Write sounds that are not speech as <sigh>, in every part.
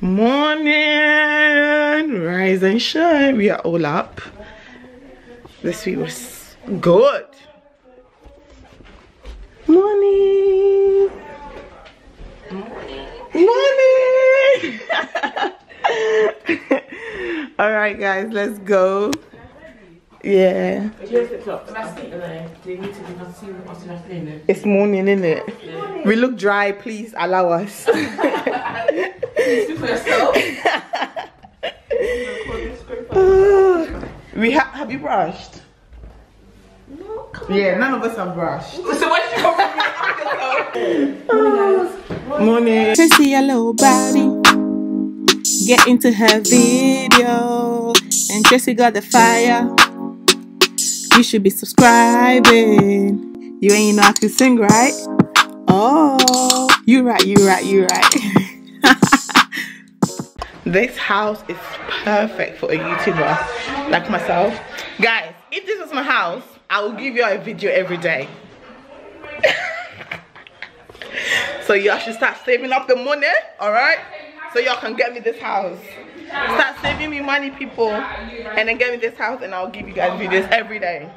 Morning, rise and shine. We are all up. This week was good. Morning. Morning. <laughs> all right, guys, let's go. Yeah. It's morning, isn't it? We look dry, please allow us. <laughs> we have have you brushed? No, come Yeah, none of us have brushed. on. So what's oh. your Morning. Tracy, a little body. Get into her video. And Tracy got the fire. You should be subscribing. You ain't know how to sing, right? Oh, you right, you right, you right. <laughs> this house is perfect for a YouTuber like myself. Guys, if this was my house, I will give you a video every day. <laughs> So y'all should start saving up the money, alright? So y'all can get me this house. Start saving me money, people. And then get me this house and I'll give you guys videos every day.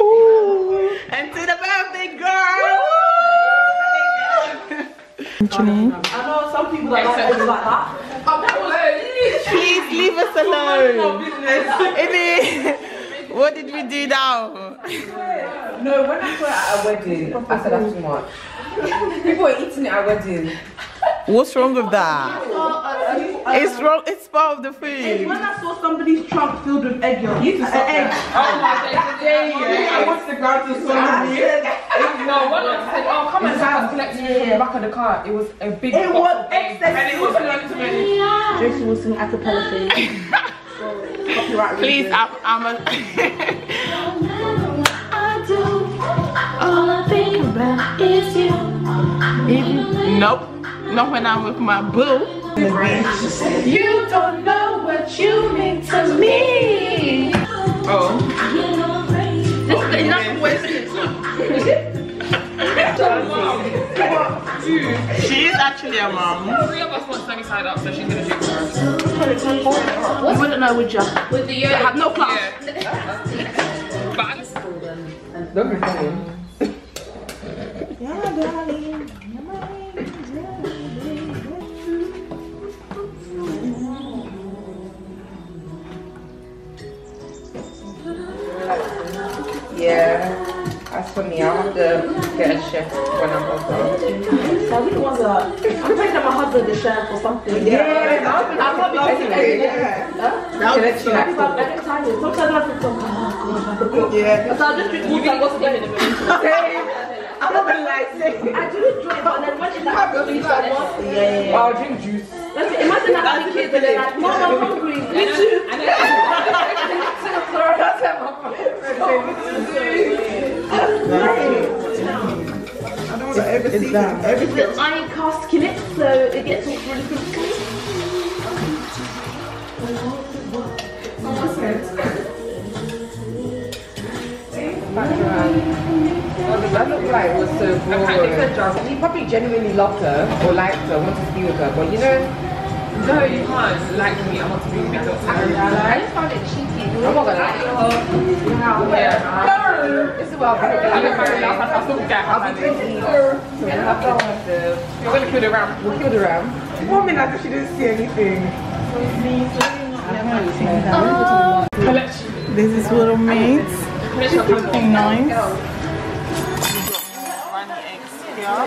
Ooh. And to the birthday girl! What's your name? I know some people that like like that. Oh, that was Please leave us alone. Ini, what did we do now? No, when I saw it at a wedding, I said that's too much. People were eating it at a wedding. What's wrong with that? It's wrong. It's part of the food. When I saw somebody's trunk filled with egg yolk, you uh, egg. oh my god I watched the ground to somebody. No, one of them said, oh, come and have collecting it in the back of the car. It was a big It was of eggs. And it wasn't like too many. Jason will sing acapella for you. Copyright Please. I'm, I'm a. All I think about is you. nope, not when I'm with my boo. You don't know what you mean to me. Oh, This is enough wasted. she is actually a mom. Three of us want sunny side up, so she's gonna do it. You wouldn't know, would you? With the year. I have no class. Yeah. But I'm Don't be funny. Yeah, as for me, I'll have to get a chef when I'm older. So we wonder, I'm praying that my husband is chef or something. Yeah, I'll probably cook it every day. That would be Because I'm getting tired. Sometimes I think, oh God, I have to cook. Yeah. So I'll just drink water and go to bed in a minute. I'm not gonna lie. I do enjoy it, but then when it's like, really so much. Yeah, yeah, yeah. I'll drink juice. Imagine having kids and they're like, Mom, I'm hungry. Me too. I don't want to ever see him. Everything. The iron cast kill so it gets all really quickly. That looked like was so boring. He probably genuinely loved her or liked her, wanted to be with her, but you know, No, you can't like me. I want to be with me. I don't I just found it cheeky. I'm not gonna lie. Yeah. Oh, this is what I'll be I look married now. I still get I'll be 20. So we'll have fun You're gonna kill the ram. We'll kill the ram. One minute after she didn't see anything. This is little mates. Looking nice. Runny eggs here.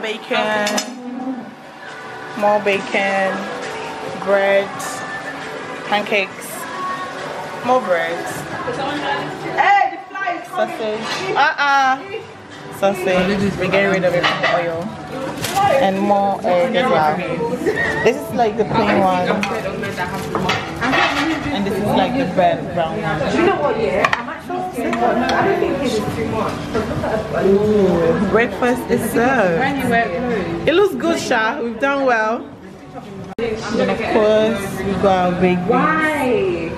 Bacon. More bacon. Bread. Pancakes. More bread. Hey, the flies. Sausage. Uh-uh. Sausage. We get rid of it from the oil. And more egg as well. This is like the plain one. And this is like the bread brown one. Ooh, breakfast is served. It looks good, Sha. We've done well. And of course, we've got our baked. Why?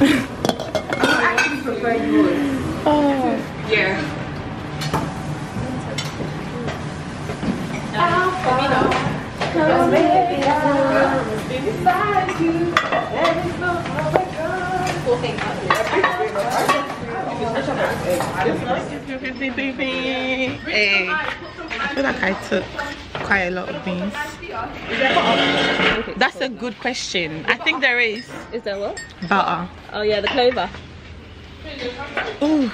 I actually prefer yours. <laughs> Oh, Yeah. For me, Hey, I feel like I took quite a lot of beans. That's a good question. I think there is Is there what? butter. Oh yeah, the clover. Ooh.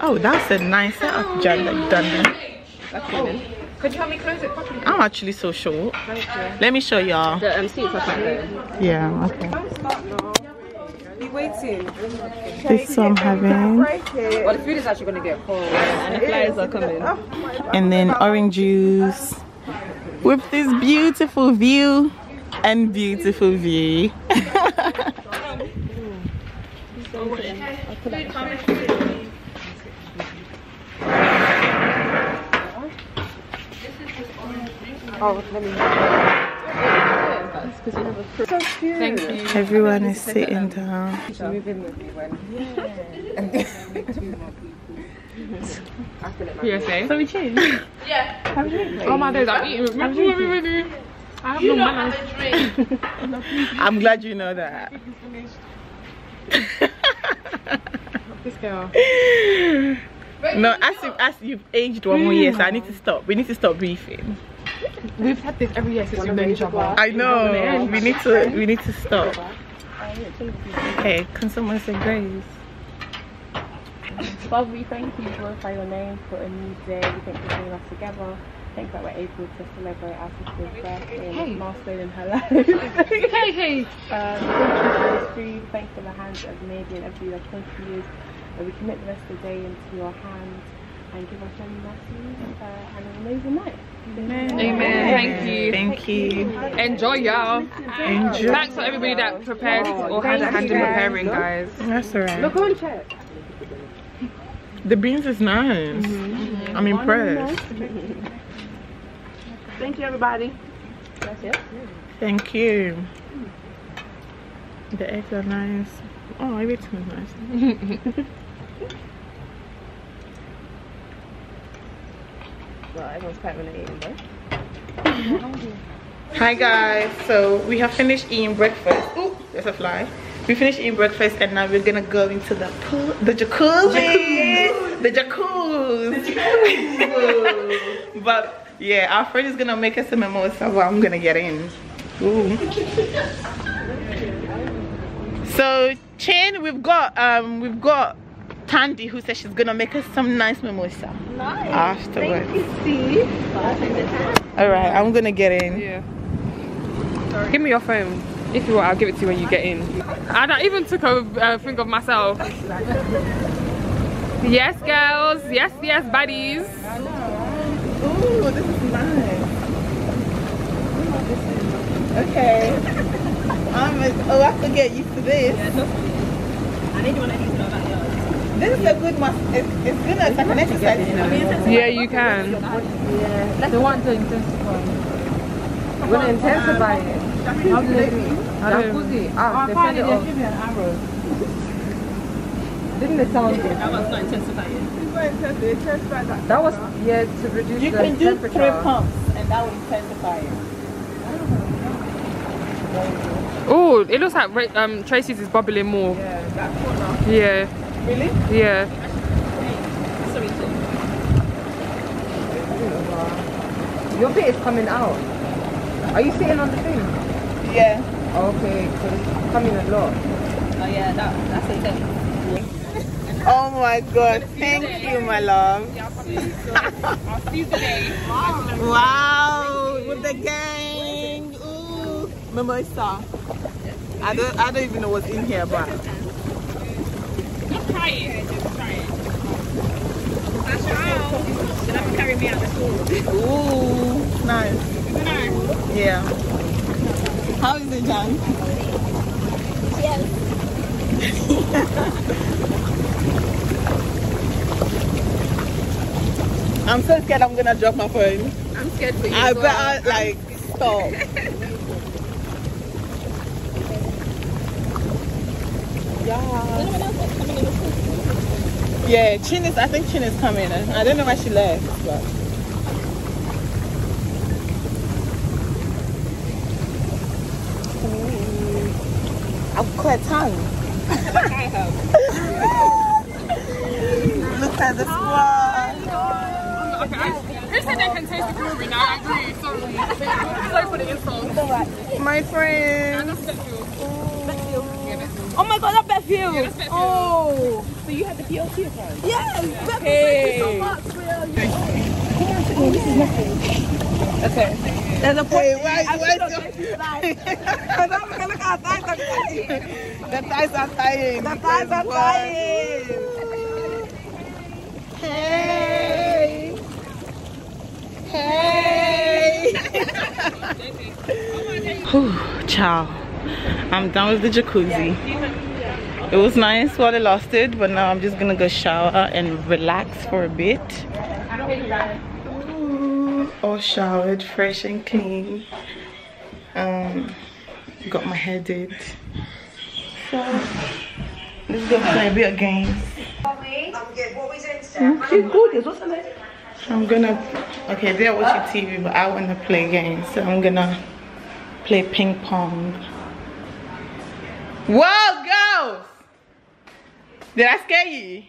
Oh, that's a nice setup, John. Like done. there. Could you help me close it properly? I'm actually so short. Let me show y'all. The um, seats are quite good. Yeah, okay. Waiting. This is what I'm having. Well, the food is actually going to get cold. And the flyers are coming. And then orange juice. With this beautiful view and beautiful view. <laughs> Oh, let me. Thank you. Everyone is sitting down. Move in with me when. PSA. So <laughs> we change. Yeah. Oh my days, I'm eating. Remember when we went in? I have no manners. <laughs> I'm glad you know that. <laughs> This girl. No, as you as you've aged one more year, so I need to stop. We need to stop beefing. We've had this every year since we've known each other. I know. We need to we need to stop. Okay, can someone say grace? Father, we thank you, glorify your name for a new day. We thank you for bringing us together. Thank you that we're able to celebrate our sister's birthday and this milestone in her life. Hey, hey. <laughs> um, thank you for this food. Thank you for the hands of Mary and everybody that's contributed. Uh, we commit the rest of the day into your hands and give us many mercies uh, and an amazing night. Amen. Amen. Thank you. Thank you. Enjoy, y'all. Enjoy. Thanks for everybody that prepared or had a hand in preparing, guys. That's alright. Look on check. The beans is nice. I'm impressed. Thank you, everybody. Thank you. The eggs are nice. Oh, everything is nice. <laughs> Well, everyone's quite when they're eating, though. Hi guys, so we have finished eating breakfast. Ooh, there's a fly. We finished eating breakfast and now we're gonna go into the pool, the jacuzzi, the jacuzzi. <laughs> but yeah, our friend is gonna make us a mimosa, but I'm gonna get in. Ooh. So Chen, we've got um, we've got Tandy who says she's gonna make us some nice mimosa Nice. afterwards. See? All right, I'm gonna get in. Yeah. Give me your phone. If you want, I'll give it to you when you get in. And I even took a uh, thing of myself. Yes, girls. Yes, yes, buddies. Ooh, this is nice. Okay. <laughs> I'm a, oh, I have to get used to this. I need one of these in our backyard. This is a good mas It's, it's good. It's like an exercise. You know? Yeah, you can. They want to intensify. We're going to intensify it. How do they do it? Jacuzzi. Ah, they send it off. <laughs> Didn't it sound good? That one's not intensifying. That was, yeah, to reduce You the can do three pumps and that will intensify it. Oh, it looks like Ra- um, Tracy's is bubbling more. Yeah, that corner. Yeah, Really? yeah. Your bit is coming out. Are you sitting on the thing? Yeah. Okay, so it's coming a lot. Oh yeah, that, that's intense. <laughs> Oh my god. Thank you, my love. Yeah, <laughs> I'll see you today. Wow, wow. With the gang. Ooh. Mimosa. I don't, I don't even know what's in here, but. Try it. Just try it. That's out. Then I can carry me out the school. Ooh. Nice. Yeah. How is it, Jan? I'm so scared I'm gonna drop my phone. I'm scared for you. I better like stop. <laughs> yeah. Yeah, Chin is, I think Chin is coming. I don't know why she left, but. Mm. I'm quite tongue. Look at this one. My friend. Oh my god, that Beth Hill. Oh. So you had the PLC account? Yes. Beth, Hey. thank you so much. Really. Oh, okay. There's a point. Hey, why, I why do- like this is. Because I'm gonna look at thighs are dying. The thighs are dying. The thighs are dying. Hey. Hey. <laughs> Whew, ciao. I'm done with the jacuzzi. It was nice while it lasted, but now I'm just gonna go shower and relax for a bit. Ooh, all showered, fresh and clean. Um, got my hair did. So let's go play a bit of games. She's gorgeous. What's her name? I'm gonna okay they're watching TV but I wanna play games so I'm gonna play ping pong. Whoa girls! Did I scare you?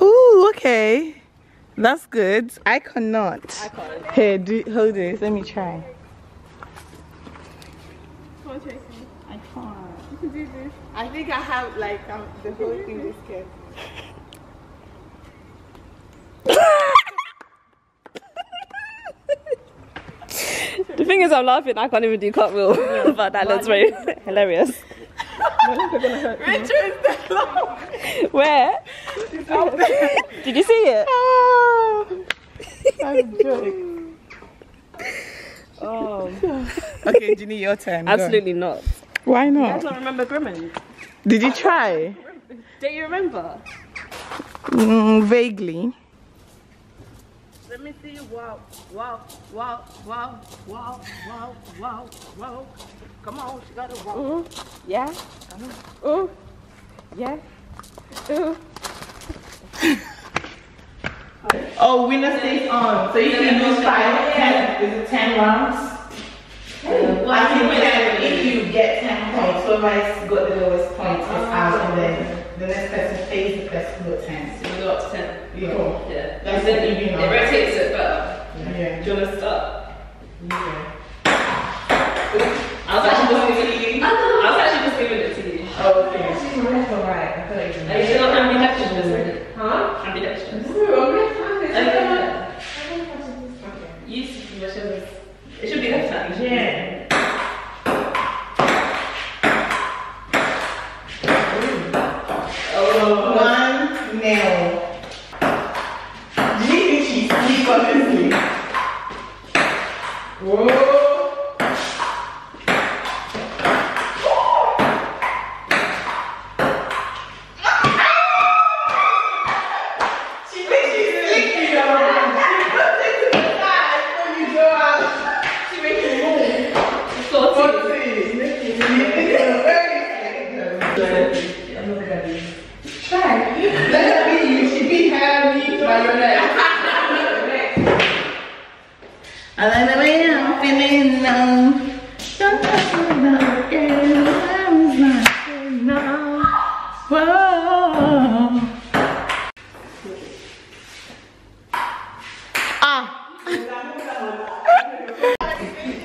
Ooh, okay. That's good. I cannot. Here, do hold this. Let me try. I can't. I think I have like um, the whole thing is scared. <laughs> The thing is, I'm laughing. I can't even do cartwheel, <laughs> <laughs> but that looks <laughs> very hilarious. Where? Did you see it? Oh, I'm joking. Oh, Okay, Ginny, your turn. Go. absolutely not. Why not? I not? don't remember Grimmins. Did you try? Do you remember? Mm, vaguely. Let me see you. Wow, wow, wow, wow, wow, wow, wow, wow. Come on, she got to walk. Ooh, yeah. Ooh, yeah. Ooh. <laughs> Oh, winner stays on. Uh, so if you lose five, ten, is it ten rounds? I can tell if you get ten points, whoever's got the lowest points is out, and then the next person pays the person who got ten. We got to 10. Yeah. Cool. Yeah. That's it, It rotates it better. Yeah. Do you want to start? I was actually just giving it to you. I was actually just giving it to you. Oh, okay. Are you still ambidextrous? Huh? Ambidextrous. Okay. You see what shows. It should be left hand. Yeah. Oh. One nail. Do you think she's sleep honestly? Whoa. She thinks she's sleepy, y'all. She puts it to the side before you go out. She makes you move. Fourteen. You think you're very good. Try. Let her be you. She be her me by your leg. Like I'm feeling now. Don't touch me now, girl. I was not saying. Whoa. Ah.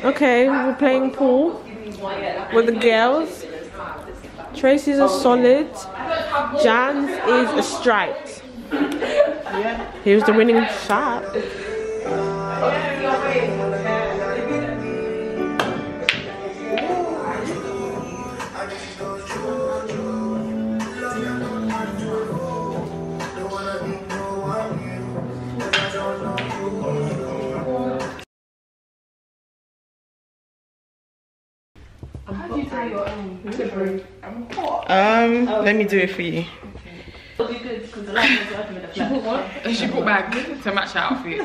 Okay, we're playing pool with the girls. Tracy's a solid. Jan's is a striped. <laughs> Here's the winning shot. Um, let me do it for you. She brought back to match outfit.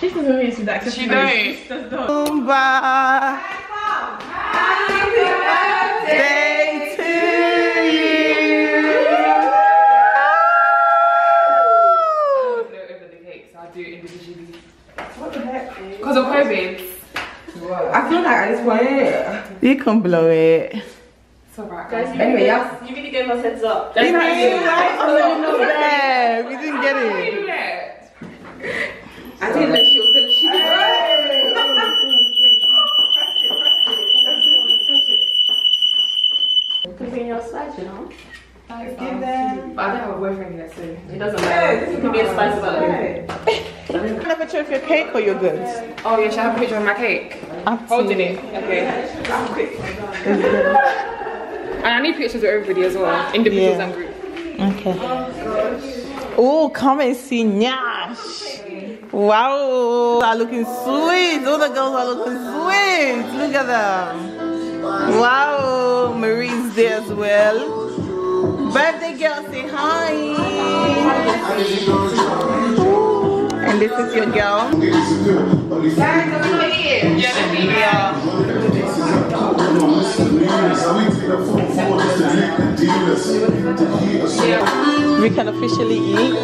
She doesn't really see that. She knows. Zumba. Day to you. I don't over the cake, so I do it individually. What the heck? Because of COVID. I feel like at this point, You can blow it. anyway, yeah. You really gave us heads up. You know, yeah, we didn't get it. I didn't know she was gonna. She Could be in your slides, you know. But I don't have a boyfriend yet, so it doesn't matter. You can be a spice about it. Have a picture of your cake or your goods? Oh yeah, should I have a picture of my cake? Up to Holding it. Okay. <laughs> And I need pictures of everybody as well, individuals Yeah. and group. Okay. Oh, come and see Nyash. Wow, They're looking sweet. All the girls are looking sweet. Look at them. Wow, Marie's there as well. Birthday girl, say hi. And this is your girl. We can officially eat.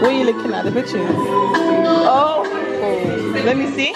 What are you looking at? The pictures? Oh, oh. let me see.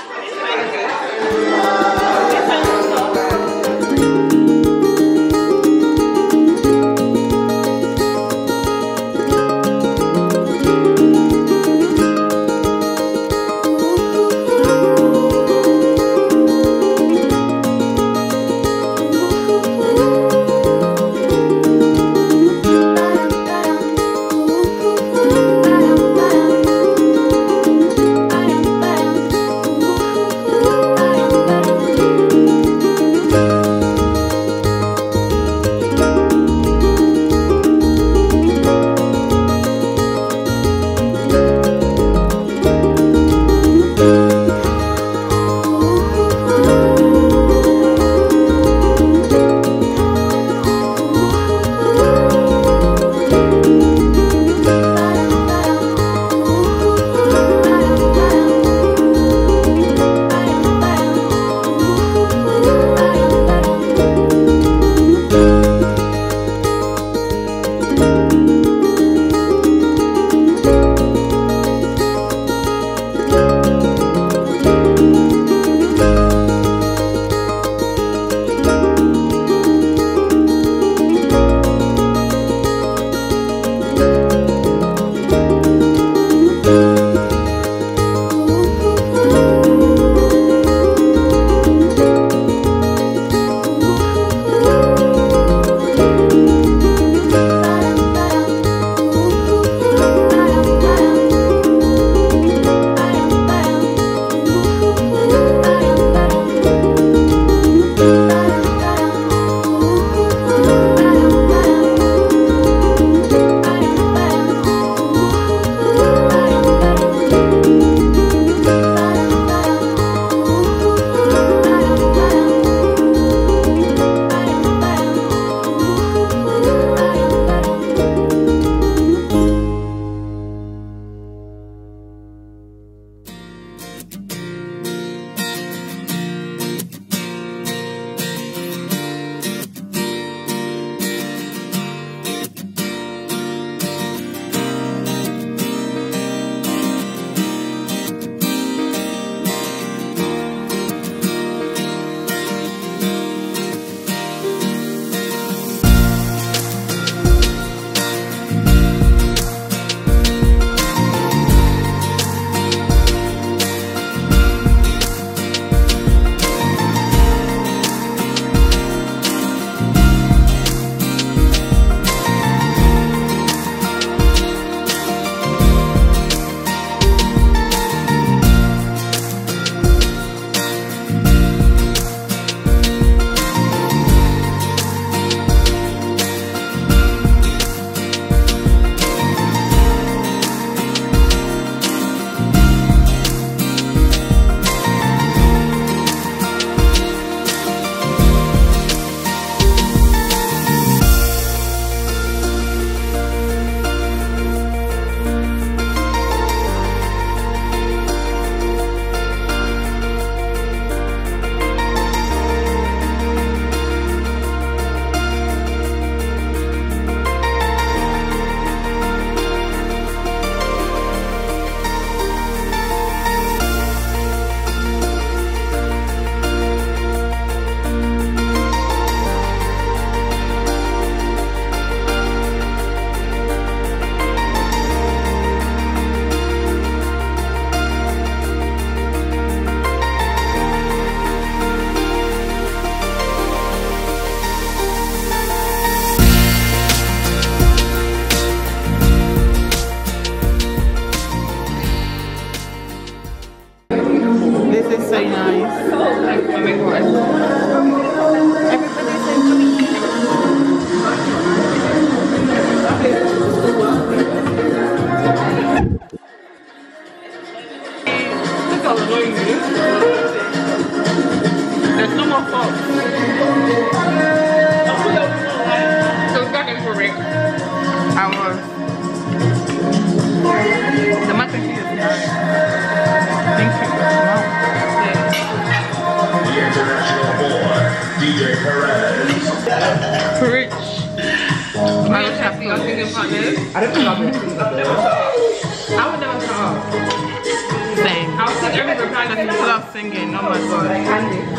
Singing. Oh my god.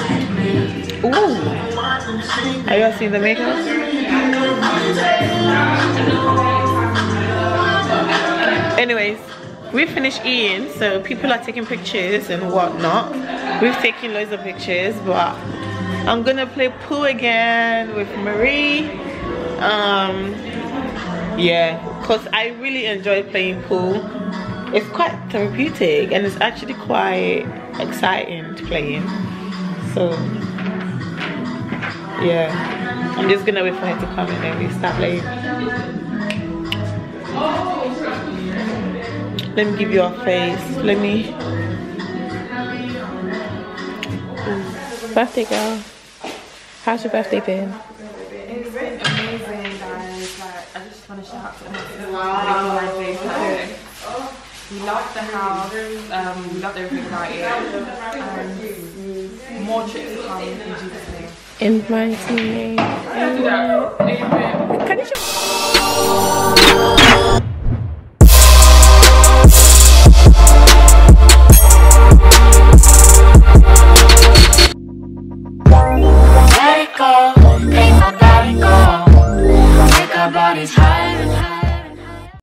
Ooh. Are you seeing the makeup? Anyways, we finished eating, so people are taking pictures and whatnot. We've taken loads of pictures, but I'm gonna play pool again with Marie. Um, yeah, cause I really enjoy playing pool. It's quite therapeutic and it's actually quite exciting to play in. So yeah, I'm just gonna wait for her to come in and we start playing. Let me give you a face. Let me. Birthday girl. How's your birthday been? It's been amazing, guys. Like, I just want to shout out to my wow. We loved the house. Um, we loved everything about it. And more trips come in Jesus' name. In my name. Yeah. Can you show